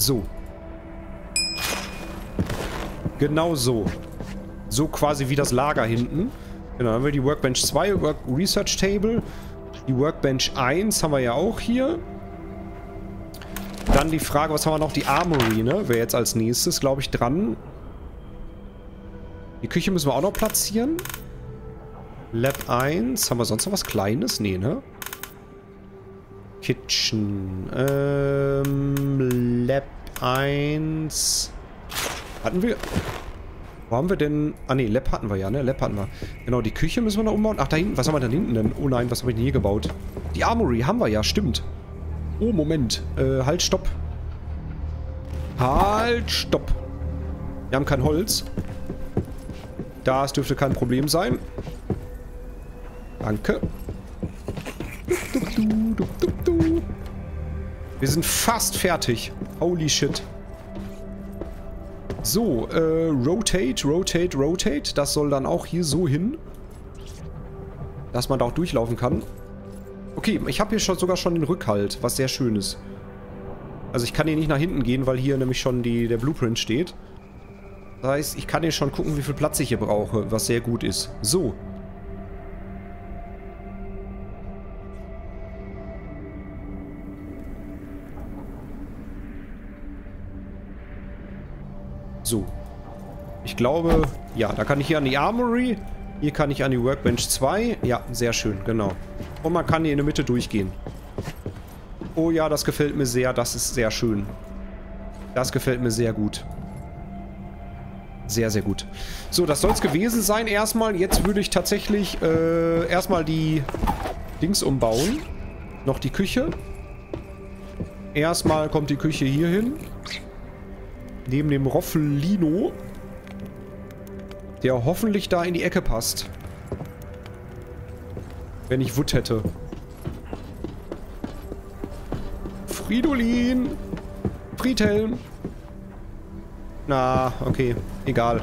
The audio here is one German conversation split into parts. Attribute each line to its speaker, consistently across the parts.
Speaker 1: So. Genau so. So quasi wie das Lager hinten. Genau, dann haben wir die Workbench 2, Work Research Table. Die Workbench 1 haben wir ja auch hier. Dann die Frage, was haben wir noch? Die Armory, ne? Wäre jetzt als nächstes, glaube ich, dran. Die Küche müssen wir auch noch platzieren. Lab 1. Haben wir sonst noch was Kleines? Nee, ne? Kitchen. Ähm, Lab 1. Hatten wir... Wo haben wir denn... Ah ne, Lab hatten wir ja, ne? Lab hatten wir. Genau, die Küche müssen wir noch umbauen. Ach, da hinten. Was haben wir denn hinten denn? Oh nein, was habe ich denn hier gebaut? Die Armory haben wir ja, stimmt. Oh, Moment. Äh, halt, stopp. Halt, stopp. Wir haben kein Holz. Das dürfte kein Problem sein. Danke. Wir sind fast fertig. Holy shit. So, äh, rotate, rotate, rotate. Das soll dann auch hier so hin. Dass man da auch durchlaufen kann. Okay, ich habe hier schon, sogar schon den Rückhalt, was sehr schön ist. Also ich kann hier nicht nach hinten gehen, weil hier nämlich schon die, der Blueprint steht. Das heißt, ich kann hier schon gucken, wie viel Platz ich hier brauche, was sehr gut ist. So. So. Ich glaube, ja, da kann ich hier an die Armory. Hier kann ich an die Workbench 2. Ja, sehr schön, genau. Und man kann hier in der Mitte durchgehen. Oh ja, das gefällt mir sehr. Das ist sehr schön. Das gefällt mir sehr gut. Sehr, sehr gut. So, das soll es gewesen sein erstmal. Jetzt würde ich tatsächlich äh, erstmal die Dings umbauen. Noch die Küche. Erstmal kommt die Küche hier hin. Neben dem Roffelino. Der hoffentlich da in die Ecke passt. Wenn ich Wood hätte. Fridolin! Friedhelm! Na, okay. Egal.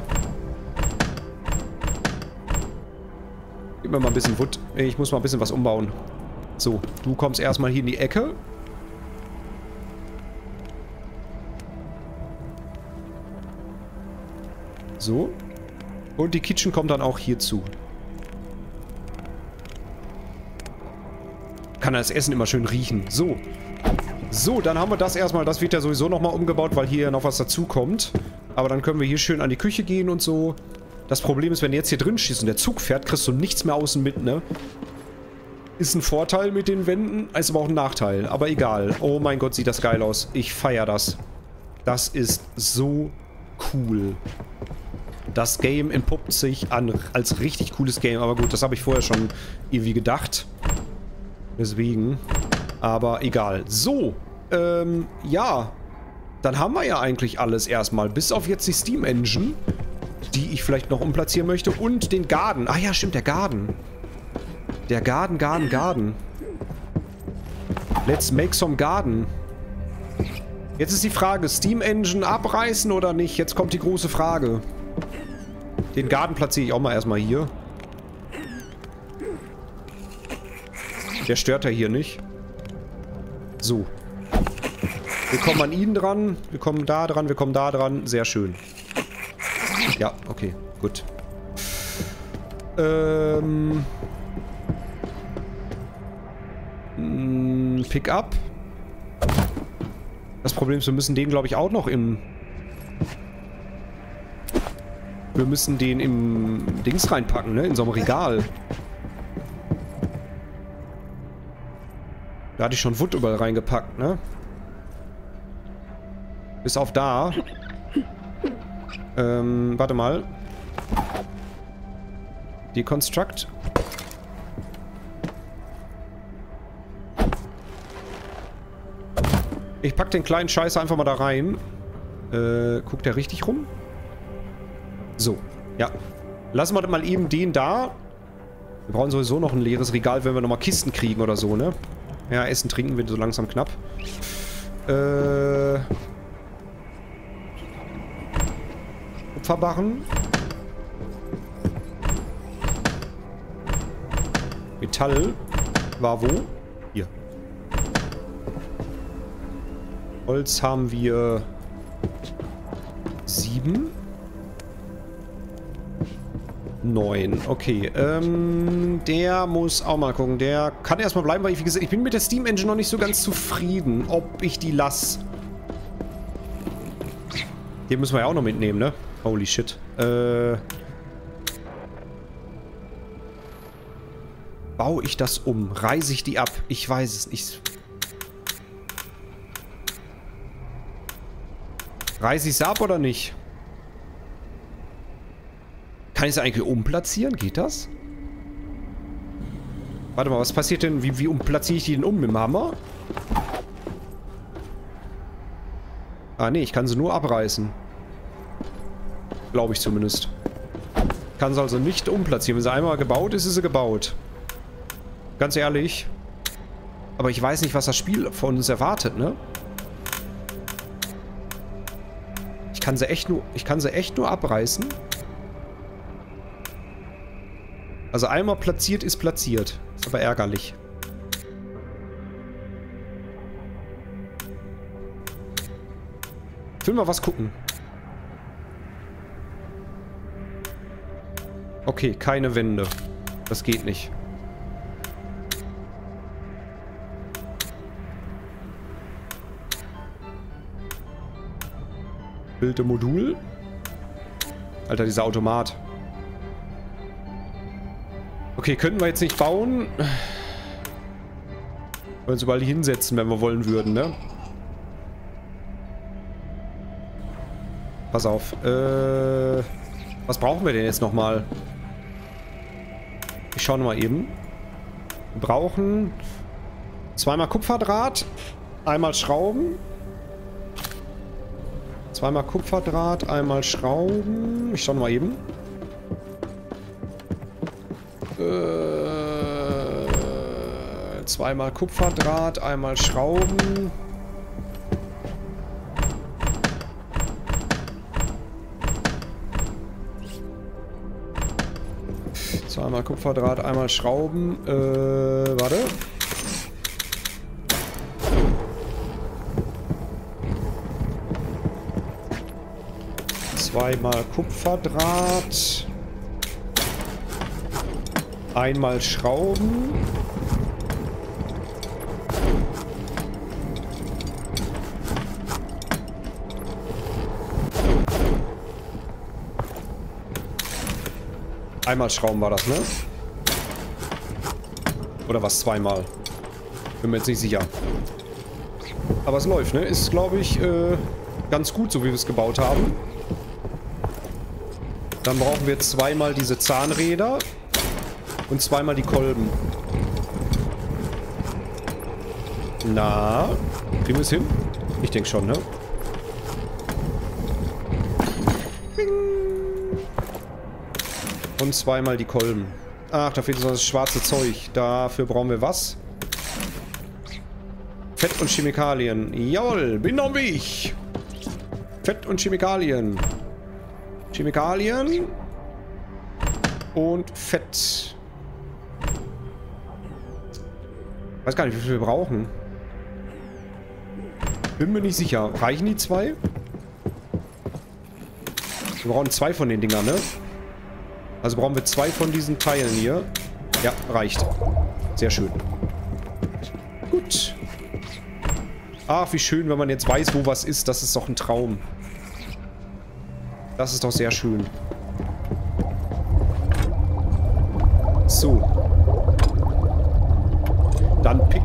Speaker 1: Gib mir mal ein bisschen Wood. Ich muss mal ein bisschen was umbauen. So, du kommst erstmal hier in die Ecke. So. Und die Kitchen kommt dann auch hierzu. Kann das Essen immer schön riechen. So. So, dann haben wir das erstmal. Das wird ja sowieso nochmal umgebaut, weil hier noch was dazukommt. Aber dann können wir hier schön an die Küche gehen und so. Das Problem ist, wenn du jetzt hier drin schießt und der Zug fährt, kriegst du nichts mehr außen mit, ne? Ist ein Vorteil mit den Wänden, ist aber auch ein Nachteil. Aber egal. Oh mein Gott, sieht das geil aus. Ich feiere das. Das ist so cool. Das Game entpuppt sich an, als richtig cooles Game. Aber gut, das habe ich vorher schon irgendwie gedacht. Deswegen. Aber egal. So. Ähm, ja. Dann haben wir ja eigentlich alles erstmal. Bis auf jetzt die Steam Engine. Die ich vielleicht noch umplatzieren möchte. Und den Garden. Ah ja, stimmt, der Garden. Der Garden, Garden, Garden. Let's make some Garden. Jetzt ist die Frage, Steam Engine abreißen oder nicht? Jetzt kommt die große Frage. Den Garten platziere ich auch mal erstmal hier. Der stört ja hier nicht. So. Wir kommen an ihn dran. Wir kommen da dran. Wir kommen da dran. Sehr schön. Ja, okay. Gut. Ähm... Pick up. Das Problem ist, wir müssen den, glaube ich, auch noch im Wir müssen den im Dings reinpacken, ne? In so einem Regal. Da hatte ich schon Wood überall reingepackt, ne? Bis auf da. Ähm, warte mal. Deconstruct. Ich pack den kleinen Scheiß einfach mal da rein. Äh, guckt der richtig rum? So, ja. Lassen wir mal eben den da. Wir brauchen sowieso noch ein leeres Regal, wenn wir nochmal Kisten kriegen oder so, ne? Ja, Essen, Trinken wird so langsam knapp. Äh... Kupferbarren. Metall. War wo? Hier. Holz haben wir sieben. Neun. Okay. Ähm, der muss auch mal gucken. Der kann erstmal bleiben, weil ich, wie gesagt, ich bin mit der Steam Engine noch nicht so ganz zufrieden, ob ich die lasse. Den müssen wir ja auch noch mitnehmen, ne? Holy shit. Äh... Baue ich das um? Reise ich die ab? Ich weiß es nicht. Reise ich es ab oder nicht? Kann ich es eigentlich umplatzieren? Geht das? Warte mal, was passiert denn? Wie, wie platziere ich die denn um mit dem Hammer? Ah, nee, ich kann sie nur abreißen. Glaube ich zumindest. Ich kann sie also nicht umplatzieren. Wenn sie einmal gebaut ist, ist sie gebaut. Ganz ehrlich. Aber ich weiß nicht, was das Spiel von uns erwartet, ne? Ich kann sie echt nur, ich kann sie echt nur abreißen. Also einmal platziert ist platziert. Ist aber ärgerlich. Ich will mal was gucken. Okay, keine Wände. Das geht nicht. Bilde Modul. Alter, dieser Automat. Okay, könnten wir jetzt nicht bauen. Wir uns überall hinsetzen, wenn wir wollen würden, ne? Pass auf. Äh, was brauchen wir denn jetzt nochmal? Ich schaue mal eben. Wir brauchen zweimal Kupferdraht, einmal Schrauben. Zweimal Kupferdraht, einmal Schrauben. Ich schaue mal eben. Äh, zweimal Kupferdraht, einmal Schrauben. Zweimal Kupferdraht, einmal Schrauben. Äh, warte. Zweimal Kupferdraht. Einmal Schrauben. Einmal Schrauben war das, ne? Oder was? Zweimal? Bin mir jetzt nicht sicher. Aber es läuft, ne? Ist, glaube ich, äh, ganz gut, so wie wir es gebaut haben. Dann brauchen wir zweimal diese Zahnräder. Und zweimal die Kolben. Na, kriegen wir es hin? Ich denke schon, ne? Und zweimal die Kolben. Ach, da fehlt so das schwarze Zeug. Dafür brauchen wir was? Fett und Chemikalien. Jawohl, bin am Weg. Fett und Chemikalien. Chemikalien. Und Fett. Weiß gar nicht, wie viel wir brauchen. Bin mir nicht sicher. Reichen die zwei? Wir brauchen zwei von den Dingern, ne? Also brauchen wir zwei von diesen Teilen hier. Ja, reicht. Sehr schön. Gut. Ach, wie schön, wenn man jetzt weiß, wo was ist. Das ist doch ein Traum. Das ist doch sehr schön. So.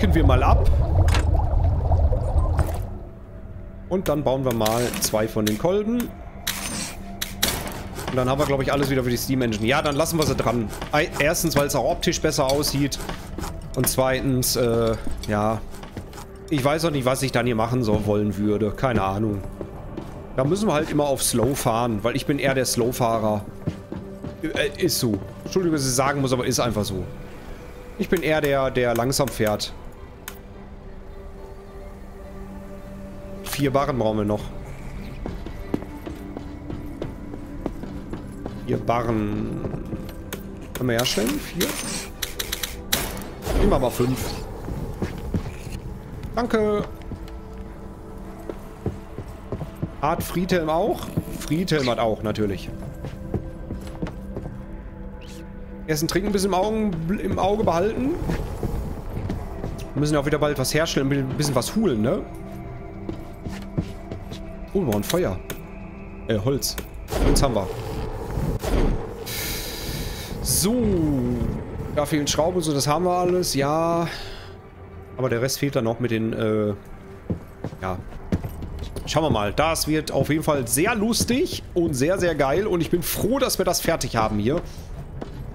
Speaker 1: Dann picken wir mal ab. Und dann bauen wir mal zwei von den Kolben. Und dann haben wir, glaube ich, alles wieder für die Steam Engine. Ja, dann lassen wir sie dran. Erstens, weil es auch optisch besser aussieht. Und zweitens, äh, ja. Ich weiß auch nicht, was ich dann hier machen soll, wollen würde. Keine Ahnung. Da müssen wir halt immer auf Slow fahren, weil ich bin eher der Slow-Fahrer. Äh, ist so. Entschuldigung, dass ich sagen muss, aber ist einfach so. Ich bin eher der, der langsam fährt. Vier Barren brauchen wir noch. Vier Barren. Können wir herstellen? Vier? Nehmen wir aber fünf. Danke. Hat Friedhelm auch? Friedhelm hat auch, natürlich. Essen, trinken ein bisschen im, Augen, im Auge behalten. Wir müssen ja auch wieder bald was herstellen, ein bisschen was holen, ne? Oh, wir brauchen Feuer. Äh, Holz. Holz haben wir. So. Da fehlen Schrauben, so das haben wir alles. Ja. Aber der Rest fehlt dann noch mit den, äh, ja. Schauen wir mal. Das wird auf jeden Fall sehr lustig und sehr, sehr geil. Und ich bin froh, dass wir das fertig haben hier.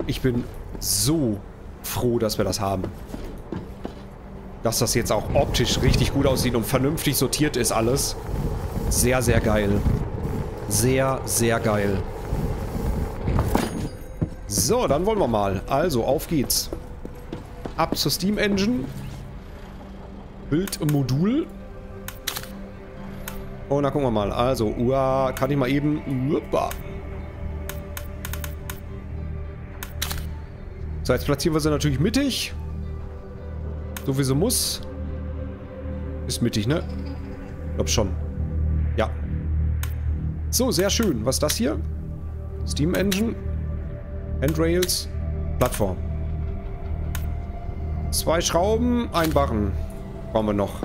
Speaker 1: Ich bin so froh, dass wir das haben. Dass das jetzt auch optisch richtig gut aussieht und vernünftig sortiert ist alles. Sehr, sehr geil. Sehr, sehr geil. So, dann wollen wir mal. Also, auf geht's. Ab zur Steam Engine. Bildmodul. Und dann gucken wir mal. Also, uah, kann ich mal eben... Uah. So, jetzt platzieren wir sie natürlich mittig. So wie sie muss. Ist mittig, ne? Glaub schon. So, sehr schön. Was ist das hier? Steam Engine. Handrails. Plattform. Zwei Schrauben, ein Barren. Brauchen wir noch.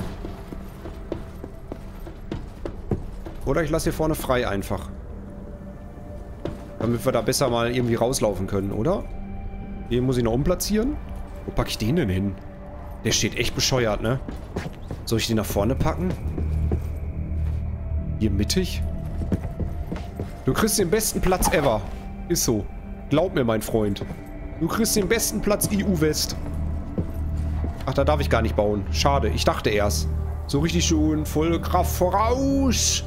Speaker 1: Oder ich lasse hier vorne frei einfach. Damit wir da besser mal irgendwie rauslaufen können, oder? Hier muss ich noch umplatzieren. Wo packe ich den denn hin? Der steht echt bescheuert, ne? Soll ich den nach vorne packen? Hier mittig? Du kriegst den besten Platz ever. Ist so. Glaub mir, mein Freund. Du kriegst den besten Platz EU-West. Ach, da darf ich gar nicht bauen. Schade. Ich dachte erst. So richtig schön. Volle Kraft voraus.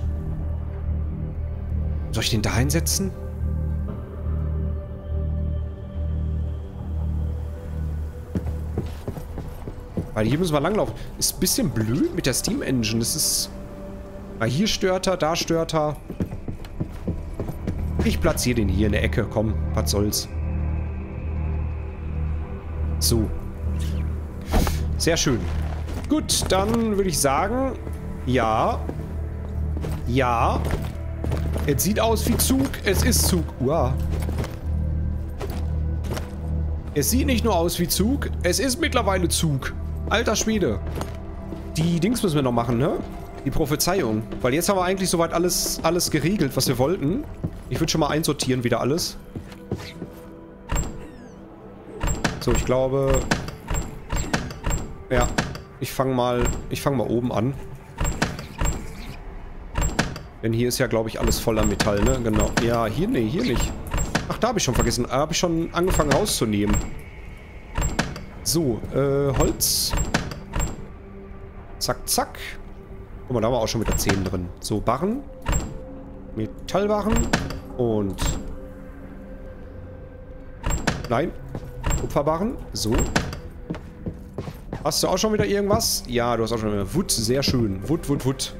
Speaker 1: Soll ich den da hinsetzen? Weil hier müssen wir langlaufen. Ist ein bisschen blöd mit der Steam Engine. Das ist... Weil hier stört er, da stört er. Ich platziere den hier in der Ecke. Komm, was soll's. So. Sehr schön. Gut, dann würde ich sagen, ja. Ja. Es sieht aus wie Zug. Es ist Zug. Uah. Es sieht nicht nur aus wie Zug. Es ist mittlerweile Zug. Alter Schwede. Die Dings müssen wir noch machen, ne? Die Prophezeiung. Weil jetzt haben wir eigentlich soweit alles, alles geregelt, was wir wollten. Ich würde schon mal einsortieren wieder alles. So, ich glaube... Ja, ich fange mal, ich fange mal oben an. Denn hier ist ja, glaube ich, alles voller Metall, ne? Genau. Ja, hier, nee, hier nicht. Ach, da habe ich schon vergessen. Da habe ich schon angefangen rauszunehmen. So, äh, Holz. Zack, zack. Guck mal, da haben wir auch schon wieder 10 drin. So, Barren. Metallbarren. Und... Nein. Kupferbarren. So. Hast du auch schon wieder irgendwas? Ja, du hast auch schon wieder Wood. Sehr schön. Wood, Wood, Wood.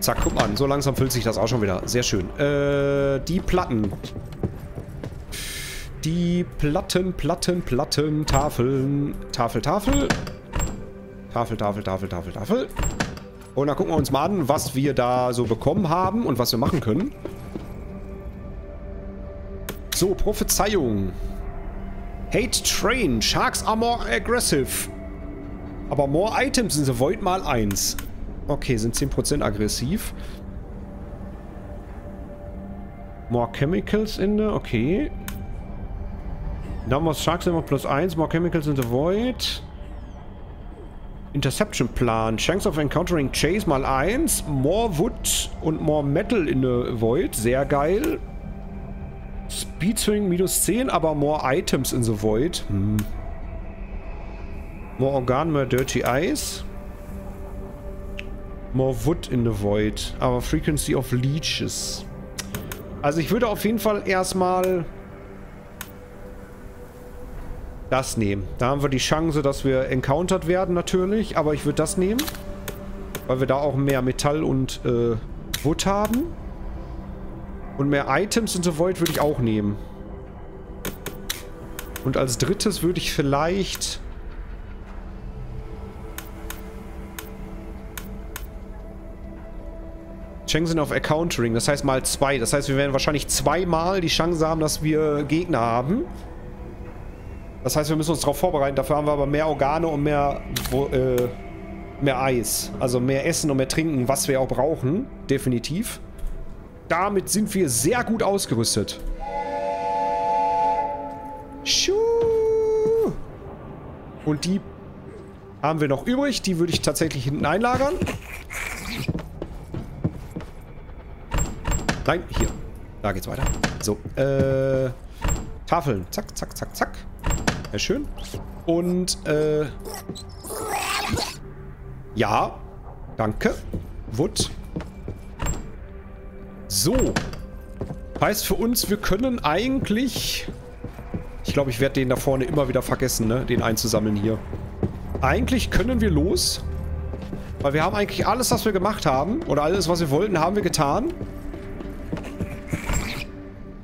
Speaker 1: Zack, guck mal an. So langsam füllt sich das auch schon wieder. Sehr schön. Äh, die Platten. Die Platten, Platten, Platten, Tafeln. Tafel, Tafel. Tafel, Tafel, Tafel, Tafel, Tafel. Und dann gucken wir uns mal an, was wir da so bekommen haben und was wir machen können. So, Prophezeiung. Hate Train. Sharks are more aggressive. Aber more items in the void mal 1. Okay, sind 10% aggressiv. More chemicals in the... Okay. Numbers Sharks immer plus 1, more chemicals in the void. Interception Plan. Chance of encountering Chase mal 1. More wood und more metal in the void. Sehr geil. Speed Swing minus 10, aber more items in the void. Hm. More organ, more dirty ice. More wood in the void. Aber frequency of leeches. Also ich würde auf jeden Fall erstmal das nehmen. Da haben wir die Chance, dass wir encountered werden natürlich. Aber ich würde das nehmen. Weil wir da auch mehr Metall und äh, Wood haben. Und mehr Items in the Void würde ich auch nehmen. Und als drittes würde ich vielleicht... Chancen of Encountering, das heißt mal zwei. Das heißt, wir werden wahrscheinlich zweimal die Chance haben, dass wir Gegner haben. Das heißt, wir müssen uns darauf vorbereiten. Dafür haben wir aber mehr Organe und mehr, wo, äh, mehr Eis. Also mehr Essen und mehr Trinken, was wir auch brauchen. Definitiv. Damit sind wir sehr gut ausgerüstet. Schuh. Und die haben wir noch übrig. Die würde ich tatsächlich hinten einlagern. Nein, hier. Da geht's weiter. So, äh... Tafeln. Zack, zack, zack, zack. Sehr schön. Und, äh... Ja. Danke. Wood. So. Heißt für uns, wir können eigentlich... Ich glaube, ich werde den da vorne immer wieder vergessen, ne? Den einzusammeln hier. Eigentlich können wir los. Weil wir haben eigentlich alles, was wir gemacht haben. Oder alles, was wir wollten, haben wir getan.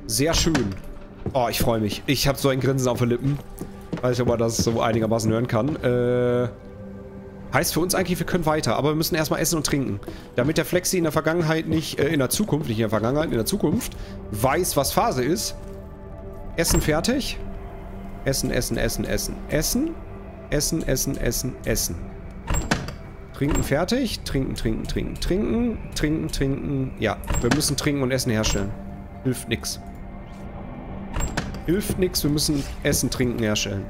Speaker 1: Sehr schön. Oh, ich freue mich. Ich habe so ein Grinsen auf den Lippen. Weiß ich, ob man das so einigermaßen hören kann. Äh, heißt für uns eigentlich, wir können weiter. Aber wir müssen erstmal essen und trinken. Damit der Flexi in der Vergangenheit nicht, äh, in der Zukunft, nicht in der Vergangenheit, in der Zukunft, weiß, was Phase ist. Essen fertig. Essen, essen, essen, essen. Essen. Essen, essen, essen, essen. Trinken fertig. Trinken, trinken, trinken, trinken. Trinken, trinken. Ja, wir müssen trinken und Essen herstellen. Hilft nix. Hilft nichts, wir müssen Essen, Trinken herstellen.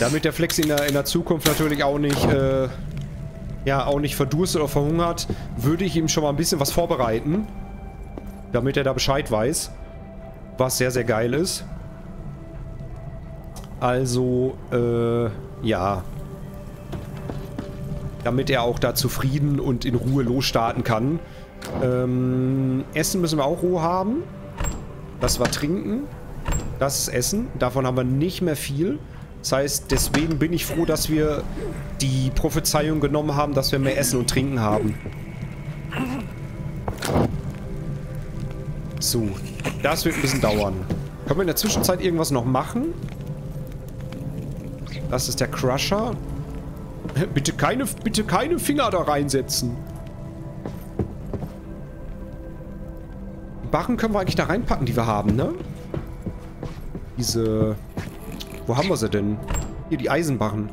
Speaker 1: Damit der Flex in der, in der Zukunft natürlich auch nicht, äh, ja, auch nicht verdurstet oder verhungert, würde ich ihm schon mal ein bisschen was vorbereiten. Damit er da Bescheid weiß. Was sehr, sehr geil ist. Also, äh, ja. Damit er auch da zufrieden und in Ruhe losstarten kann. Ähm, Essen müssen wir auch Ruhe haben. Das war Trinken. Das ist Essen. Davon haben wir nicht mehr viel. Das heißt, deswegen bin ich froh, dass wir die Prophezeiung genommen haben, dass wir mehr Essen und Trinken haben. So, das wird ein bisschen dauern. Können wir in der Zwischenzeit irgendwas noch machen? Das ist der Crusher. Bitte keine, bitte keine Finger da reinsetzen. Barren können wir eigentlich da reinpacken, die wir haben, ne? Diese... Wo haben wir sie denn? Hier, die Eisenbarren.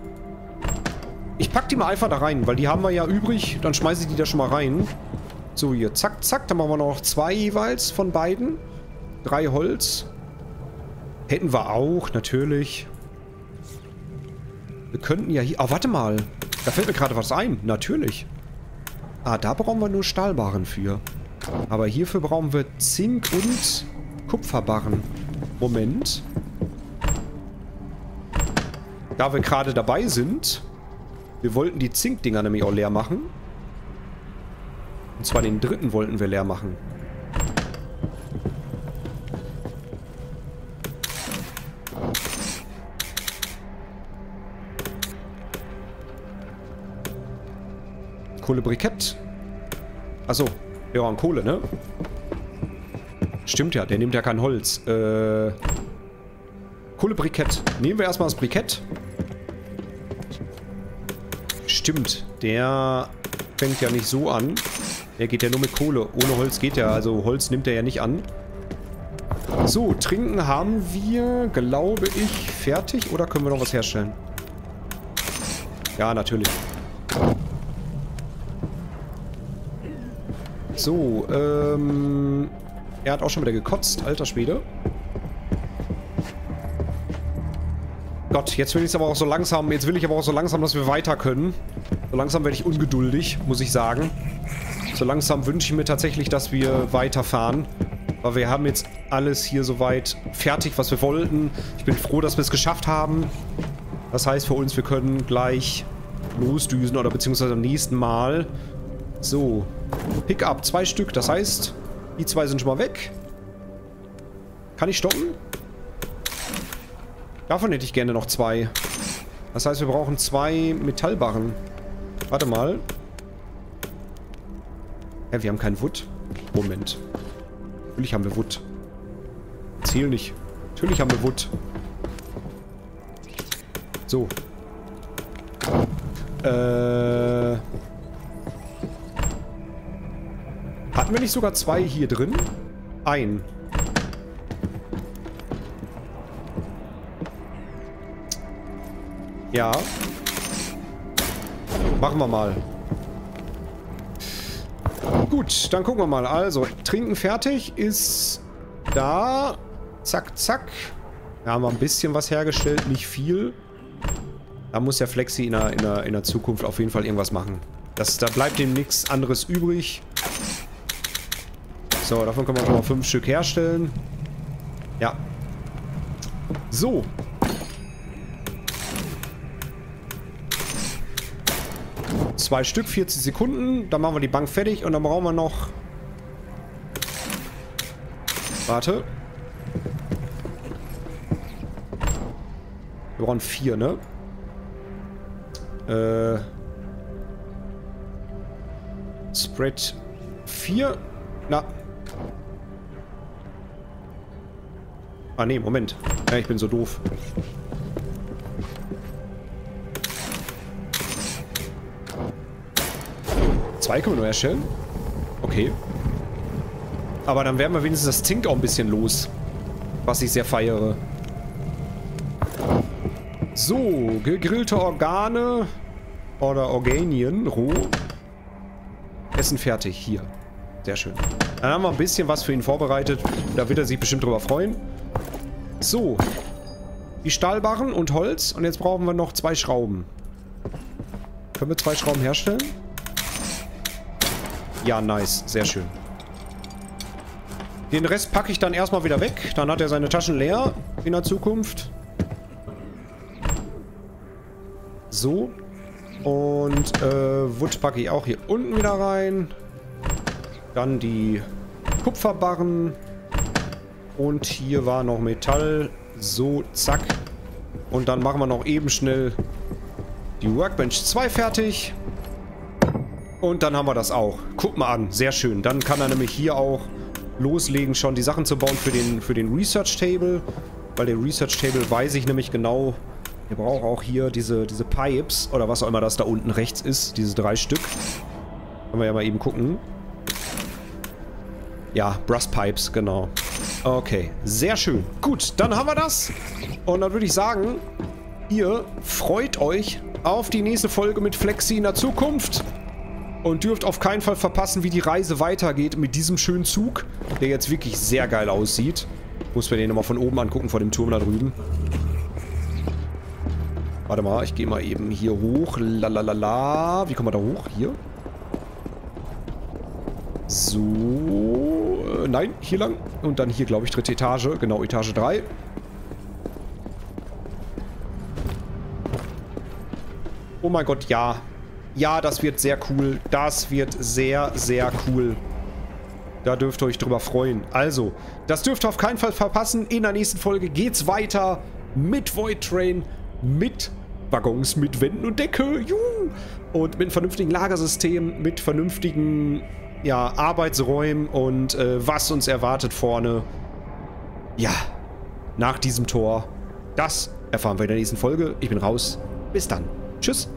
Speaker 1: Ich pack die mal einfach da rein, weil die haben wir ja übrig. Dann schmeiße ich die da schon mal rein. So, hier. Zack, zack. Dann machen wir noch zwei jeweils von beiden. Drei Holz. Hätten wir auch, natürlich. Wir könnten ja hier... Oh, warte mal. Da fällt mir gerade was ein. Natürlich. Ah, da brauchen wir nur Stahlbarren für. Aber hierfür brauchen wir Zink und Kupferbarren. Moment. Da wir gerade dabei sind, wir wollten die Zinkdinger nämlich auch leer machen. Und zwar den dritten wollten wir leer machen. Kohlebrikett. Achso, wir brauchen Kohle, ne? Stimmt ja, der nimmt ja kein Holz. Äh... Kohlebrikett. Nehmen wir erstmal das Brikett. Stimmt, der fängt ja nicht so an. Der geht ja nur mit Kohle. Ohne Holz geht er, also Holz nimmt er ja nicht an. So, trinken haben wir, glaube ich, fertig. Oder können wir noch was herstellen? Ja, natürlich. So, ähm... Er hat auch schon wieder gekotzt, alter Schwede. Gott, jetzt will ich es aber auch so langsam, jetzt will ich aber auch so langsam, dass wir weiter können. So langsam werde ich ungeduldig, muss ich sagen. So langsam wünsche ich mir tatsächlich, dass wir weiterfahren. Weil wir haben jetzt alles hier soweit fertig, was wir wollten. Ich bin froh, dass wir es geschafft haben. Das heißt für uns, wir können gleich losdüsen oder beziehungsweise am nächsten Mal. So, Pickup, zwei Stück. Das heißt, die zwei sind schon mal weg. Kann ich stoppen? Davon hätte ich gerne noch zwei. Das heißt, wir brauchen zwei Metallbarren. Warte mal. Ja, wir haben keinen Wood. Moment. Natürlich haben wir Wood. Zähl nicht. Natürlich haben wir Wood. So. Äh... Hatten wir nicht sogar zwei hier drin? Ein. Ja. Machen wir mal. Gut, dann gucken wir mal. Also, Trinken fertig ist da. Zack, zack. Da haben wir ein bisschen was hergestellt, nicht viel. Da muss der Flexi in der, in, der, in der Zukunft auf jeden Fall irgendwas machen. Das, da bleibt ihm nichts anderes übrig. So, davon können wir schon mal fünf Stück herstellen. Ja. So. Zwei Stück, 40 Sekunden. Dann machen wir die Bank fertig und dann brauchen wir noch... Warte. Wir brauchen vier, ne? Äh... Spread 4. Na. Ah, nee, Moment. Ja, ich bin so doof. Zwei können wir nur erstellen? Okay. Aber dann werden wir wenigstens das Zink auch ein bisschen los. Was ich sehr feiere. So, gegrillte Organe oder Organien roh. Essen fertig, hier. Sehr schön. Dann haben wir ein bisschen was für ihn vorbereitet. Da wird er sich bestimmt drüber freuen. So. Die Stahlbarren und Holz. Und jetzt brauchen wir noch zwei Schrauben. Können wir zwei Schrauben herstellen? Ja, nice. Sehr schön. Den Rest packe ich dann erstmal wieder weg. Dann hat er seine Taschen leer in der Zukunft. So. Und äh, Wood packe ich auch hier unten wieder rein. Dann die Kupferbarren. Und hier war noch Metall. So, zack. Und dann machen wir noch eben schnell die Workbench 2 fertig. Und dann haben wir das auch. Guck mal an, sehr schön. Dann kann er nämlich hier auch loslegen, schon die Sachen zu bauen für den, für den Research Table. Weil der Research Table weiß ich nämlich genau, wir brauchen auch hier diese, diese Pipes, oder was auch immer das da unten rechts ist, diese drei Stück. Können wir ja mal eben gucken. Ja, Brass Pipes, genau. Okay, sehr schön. Gut, dann haben wir das. Und dann würde ich sagen, ihr freut euch auf die nächste Folge mit Flexi in der Zukunft. Und dürft auf keinen Fall verpassen, wie die Reise weitergeht mit diesem schönen Zug, der jetzt wirklich sehr geil aussieht. Muss mir den nochmal von oben angucken, vor dem Turm da drüben. Warte mal, ich gehe mal eben hier hoch. Lalalala. Wie kommen wir da hoch? Hier? So. Äh, nein, hier lang. Und dann hier, glaube ich, dritte Etage. Genau, Etage 3. Oh mein Gott, ja. Ja, das wird sehr cool. Das wird sehr, sehr cool. Da dürft ihr euch drüber freuen. Also, das dürft ihr auf keinen Fall verpassen. In der nächsten Folge geht's weiter mit Void Train mit Waggons mit Wänden und Decke. Juhu. Und mit einem vernünftigen Lagersystem, mit vernünftigen ja, Arbeitsräumen und äh, was uns erwartet vorne. Ja, nach diesem Tor. Das erfahren wir in der nächsten Folge. Ich bin raus. Bis dann. Tschüss.